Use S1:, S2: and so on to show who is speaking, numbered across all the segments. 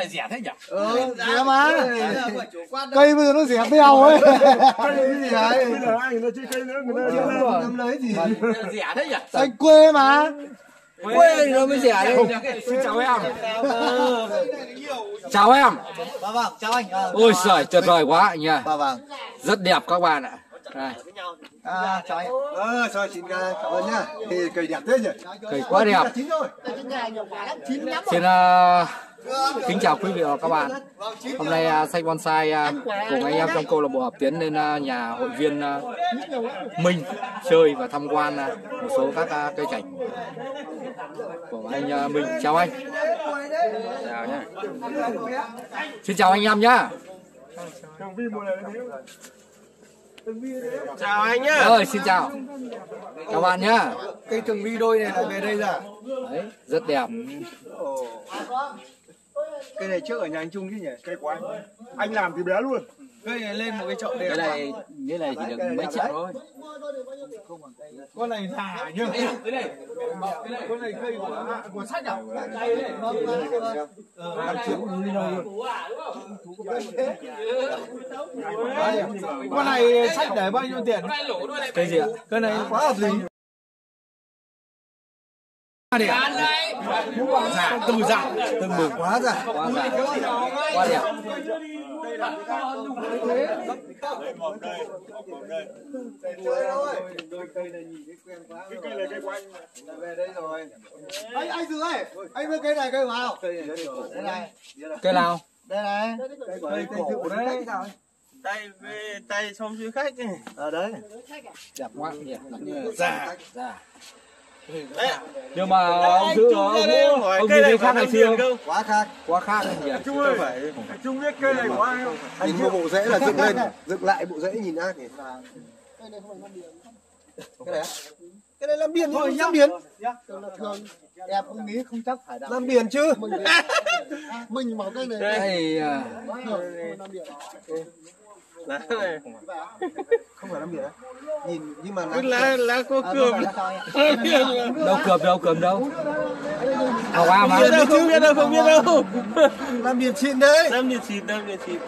S1: này rẻ thế nhỉ?
S2: Ừ, rẻ mà. Cây bây giờ nó rẻ bèo ấy. Cây cái gì ấy?
S3: bây giờ ai người ta chơi cây nữa người ta
S2: Năm lấy gì?
S1: Rẻ thế nhỉ?
S2: Anh quê mà.
S1: Quê thì nó mới rẻ đấy. Xin chào em. Chào em.
S2: Dạ vâng, chào anh. À,
S1: Ôi giời, tuyệt vời quá anh nha.
S2: Dạ vâng.
S1: Rất đẹp các bạn ạ. Đây,
S2: À, chào anh. Ờ, chào chị cảm ơn nhá. Thì cây đẹp thế nhỉ?
S1: cây quá đẹp.
S2: Chín rồi.
S1: Xin uh, kính chào quý vị và các bạn. Hôm nay uh, Sách Bonsai uh, cùng anh em trong câu lạc bộ hợp tiến lên uh, nhà hội viên Minh chơi và tham quan một số các cây cảnh của anh Minh. Chào anh. Chào nhá. Xin chào anh em nhá.
S3: chào anh nhá
S1: Ơi xin chào. Chào bạn nhá.
S2: Cây tường vi đôi này là về đây ra.
S1: Đấy, rất đẹp.
S2: Cây này trước ở nhà anh Trung chứ nhỉ?
S3: cây của anh anh làm từ bé luôn
S2: Cây này lên một cái chậu đẹp.
S1: Cái này cái này chỉ được mấy triệu thôi.
S2: Con này già nhá. Con này cây của của sách à? Làm chuyện như luôn. Con này sách để bao nhiêu tiền?
S1: Cây gì ạ?
S2: Cái này quá hợp lý.
S1: Đẹp.
S2: Dạ, từ dạ, từ mực quá dạ.
S1: Quá dài. Quá đẹp.
S3: cái cây này cây của anh
S2: Về đây rồi. Anh anh dừng ơi, anh cây này cây nào? Cây này đây này.
S1: Cây nào?
S2: Đây này. Cây cổ đấy.
S3: tay về tay xong suy khách này
S2: Ở đấy.
S1: Đẹp quá nhỉ.
S3: già
S1: Dạ. Nhưng mà ông giữ ông
S3: đây,
S1: ông
S3: cây
S1: giữ
S3: này
S1: cây khác ngày xưa không?
S2: Quá khác.
S1: Quá khác nhỉ.
S3: Trung ơi phải Trung biết cây này của ai không
S4: anh mua bộ rễ là dựng lên dựng lại bộ rễ nhìn ác nhỉ
S2: Cái này. Cái này làm biển thôi, làm biển. Em không nghĩ không chắc phải làm biển chứ. Mình bảo cái này.
S1: Đây à,
S3: lá này.
S4: không phải. Làm biển nhìn nhưng mà
S3: cái lá lá có cườm.
S1: đâu. Cườm đâu cườm đâu. Hào hoa mà.
S3: biết đâu không biết đâu không biết đâu.
S4: Làm biển xịn đấy.
S3: Điện xịt năm điện xịt năm điện xịt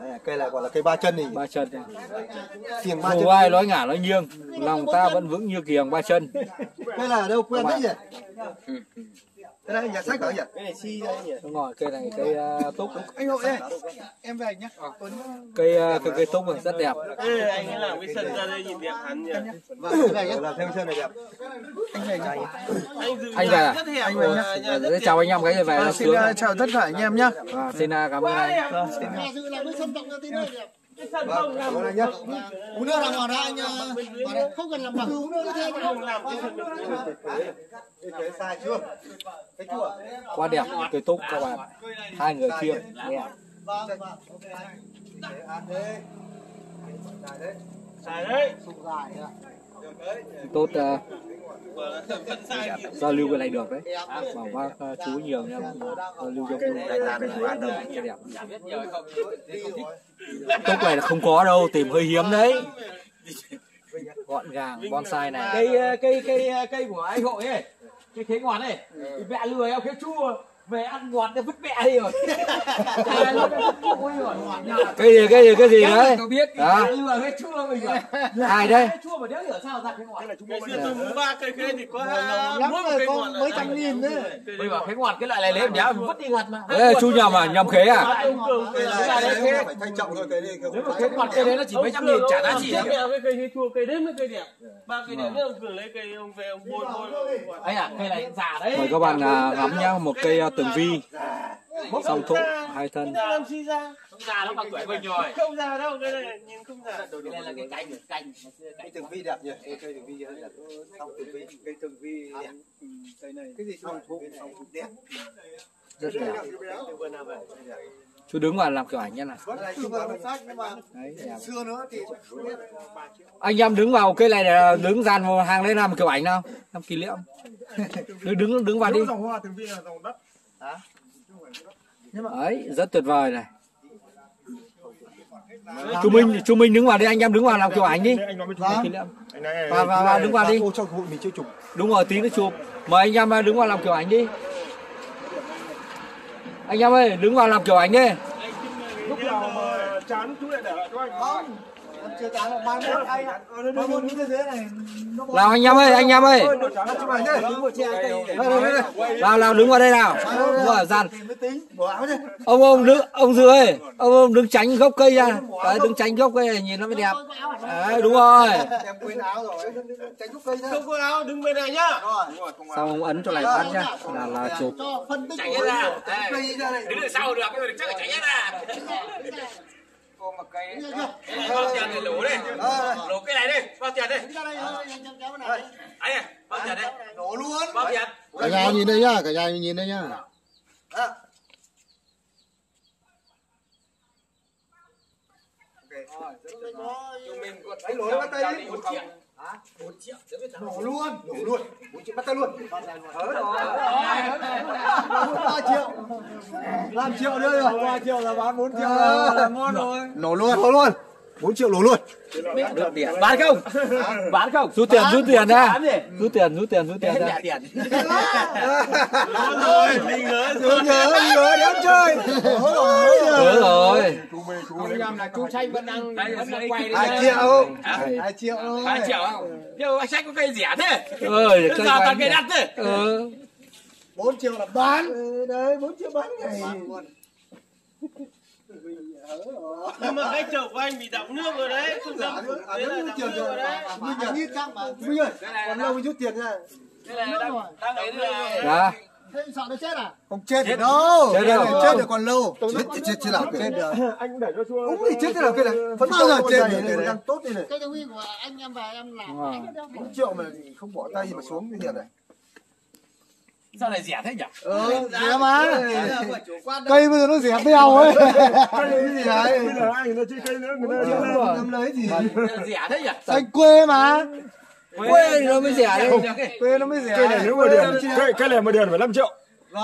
S4: Đây, cây này gọi là cây ba chân này
S1: Ba chân.
S4: kiềng ba chân.
S1: Dù ai nói ngả nói nghiêng, lòng ta vẫn vững như kiềng ba chân.
S4: cây là ở đâu quen đấy nhỉ cái này nhà sách hả nhỉ
S3: cái này chi đây nhỉ
S1: Đúng rồi, cây này cây uh, túc.
S2: Anh hội đây. Em về nhá.
S1: Cây uh, cây, cây túc này rất đẹp.
S3: Ê, anh ấy làm cái sân ra đây nhìn đẹp hẳn nhỉ
S4: vâng cái này là thêm chân này đẹp
S3: anh dự
S1: Anh về à?
S3: anh nhà nhà rất
S1: Thế chào anh em cái về nó
S2: Xin uh, chào tất cả anh em nhá.
S1: À, xin cảm ơn anh.
S3: sân làm
S4: Cảm ơn anh nhé
S2: Uống nước đàng hoàng đã anh. Không cần làm bằng. Uống nước thế
S3: không làm cái sân
S4: cái sai chưa? Cái chua
S1: Quá đẹp cây túc các bạn. Hai người khiêng. Đẹp.
S3: xài đấy.
S1: Tốt uh,
S3: Vừa là phân sai nhiều
S1: giao lưu cái này được đấy. Bảo bác uh, chú nhiều nha giao lưu trong cái này đẹp. Túc này là không có đâu tìm hơi hiếm đấy. Gọn gàng bonsai này.
S5: Cây cây cây cây của anh hội ấy cái khế ngọt ấy thì mẹ lừa em khế chua về ăn ngọt để vứt mẹ đi rồi ôi
S1: cái gì cái gì cái gì đấy
S5: Cậu biết
S1: Đó.
S5: lừa khế chua mình rồi
S1: ai đây
S5: chua mà đéo hiểu sao ra khế ngọt
S3: ngày xưa tôi mua ba cây khế thì có
S2: Lắm
S3: mỗi một
S2: rồi
S3: cây ngọt là
S2: mấy trăm nghìn đấy.
S5: bây giờ khế ngọt cái loại này lấy đéo vứt đi ngọt mà
S1: Ê, chú nhầm à nhầm khế à
S4: cây này phải thanh trọng thôi cái này
S5: nếu mà khế ngọt cây đấy nó chỉ mấy trăm nghìn trả giá trị
S3: cái cây khế chua cây đấy mới cây đẹp ba cây đẹp ông cường lấy cây ông về ông bôi bôi
S5: ấy à cây này già đấy
S1: mời các bạn à, ngắm nhá một cây à, tường vi. Song thụ hai thân.
S5: Không già nó bằng tuổi mình rồi
S3: không già đâu cái này nhìn không già
S5: cái này là cái cành cành
S4: cây
S5: cành
S4: tường vi đẹp nhỉ? Cây tường vi rất đẹp xong tường vi. cây tường vi đẹp. Cây này. Cái gì xong thụ xong thụ đẹp.
S1: Rất đẹp. Chú đứng vào làm kiểu ảnh nhá này đấy
S2: xưa nữa thì không biết.
S1: anh em đứng vào cây này là đứng dàn vào hàng lên làm kiểu ảnh nào? Làm kỷ niệm. Đứng đứng đứng vào đi.
S3: dòng hoa tường vi là dòng đất
S1: đấy rất tuyệt vời này. Chú Minh chú Minh đứng vào đi anh em đứng vào làm kiểu ảnh đi.
S3: Anh nói
S1: vào vào vào đứng vào đi.
S2: cho hội mình chưa chụp.
S1: đúng rồi tí nữa chụp. Mời anh em đứng vào làm kiểu ảnh đi. Anh em ơi đứng vào làm kiểu ảnh đi.
S3: Lúc nào mà chán chú lại để lại cho anh.
S2: Không. Chưa anh.
S1: Nào, anh em ơi, anh em ơi
S2: Chụp ảnh. Đứng
S1: nào nào đứng vào đây nào
S2: Vừa dàn.
S1: ông ông đứng ông dư ơi, ông ông đứng tránh gốc cây ra đấy, đứng tránh gốc cây này, nhìn nó mới đẹp đấy, đúng rồi
S2: Em quên áo
S3: không có áo đứng bên này nhá
S1: xong ông ấn cho lại phát nhá là là chụp
S2: Cho phân tích
S5: Tránh
S2: của
S5: ra. đứng đằng sau được cái này chắc là tránh hết ra ôm một cây cái này bao tiền thì lỗ đi. Lỗ cái này đi bao tiền đi. Anh ơi bao tiền đi.
S2: Đổ luôn.
S5: bao tiền?
S6: Cả nhà nhìn đây nhá cả nhà nhìn đây nhá.
S2: Đấy, lỗ nó bắt tay đi. Đổ luôn. Đổ luôn. Bốn triệu bắt tay luôn. Rồi. ba triệu. năm triệu nữa rồi. ba triệu là bán bốn triệu là ngon rồi.
S6: nổ luôn
S2: Nổ luôn. 4 triệu nổ luôn.
S5: bán không? Bán không?
S1: Rút tiền rút tiền ra rút tiền rút tiền rút tiền ra
S5: tiền.
S3: Rồi. Mình nhớ
S2: Nhớ nhớ nhớ đéo chơi. Nhớ rồi.
S1: rồi.
S5: Chú tranh vẫn đang vẫn đang quay
S2: Hai triệu. Hai triệu
S5: hai triệu không? Nhưng anh sách có cây rẻ thế.
S1: Ơi
S5: toàn cây đắt thế?
S1: Ừ.
S2: 4 triệu là bán. Ừ, đấy 4 triệu bán này.
S3: Nhưng mà cái chậu của anh bị đọng nước rồi đấy không dám
S2: À,
S3: đấy là đọng
S2: tiền
S3: nước rồi
S2: rồi
S3: đấy
S2: Minh nhỉ? Ít chắc mà. Minh ơi, còn lâu mới rút tiền ra.
S5: cái này đang đang ấy là
S1: Dạ.
S2: Không chết được đâu.
S1: Chết đâu.
S2: Chết được còn lâu. Chết thì chết chết nào chết được.
S3: anh cũng để cho chua
S2: Cũng thì chết thế nào kia này. Vẫn bao giờ chết được này đang tốt đây này.
S7: cái đồng của anh em về em làm
S1: Đúng rồi.
S2: 4 triệu mà không bỏ tay mà xuống cái tiền này.
S5: Sao lại rẻ thế nhỉ
S2: Ừ, rẻ mà. Cây bây giờ nó rẻ bèo ấy. Cây cái gì đấy?
S3: bây giờ ai người ta chơi cây nữa người ta.
S2: Năm lấy gì?
S5: rẻ thế nhỉ
S2: Anh quê mà.
S1: quê nó mới rẻ đấy
S2: Quê nó mới rẻ.
S3: cây này nếu mà điền cây cây này mà điền phải 5 triệu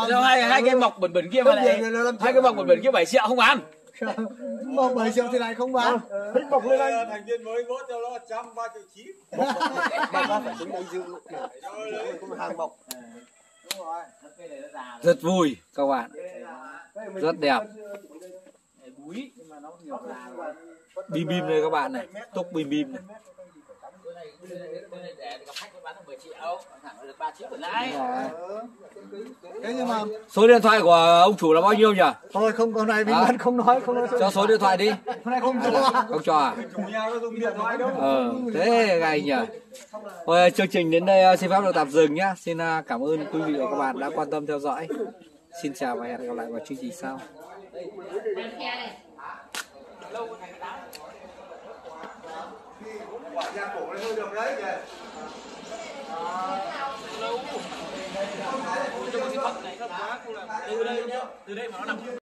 S5: Đâu hai hai cái mọc bẩn bẩn kia mà lại hai cái mọc bẩn bẩn kia 7 triệu không bán
S2: Một 7 triệu thì lại không bán.
S3: thích bọc lên anh
S4: thành viên mới vốt cho nó trăm ba triệu chín
S2: Mà ra phải dự. Có một hàng bọc
S1: rất vui, các bạn. Rất đẹp. Bim bim đây, các bạn này. Túc bim bim này.
S2: Thế nhưng mà
S1: số điện thoại của ông chủ là bao nhiêu nhỉ
S2: thôi không còn này
S1: Hả?
S2: mật không nói không nói.
S1: cho số điện thoại đi
S2: Hôm nay không cho.
S1: không cho à
S4: chủ nhà có dùng điện thoại đâu
S1: ờ thế gay nhỉ thôi chương trình đến đây xin phép được tạm dừng nhá xin uh, cảm ơn quý vị và các bạn đã quan tâm theo dõi xin chào và hẹn gặp lại vào chương trình sau
S2: Quả nhà cổ này thôi được đấy kìa.
S5: từ đây nhá từ đây mà nó nằm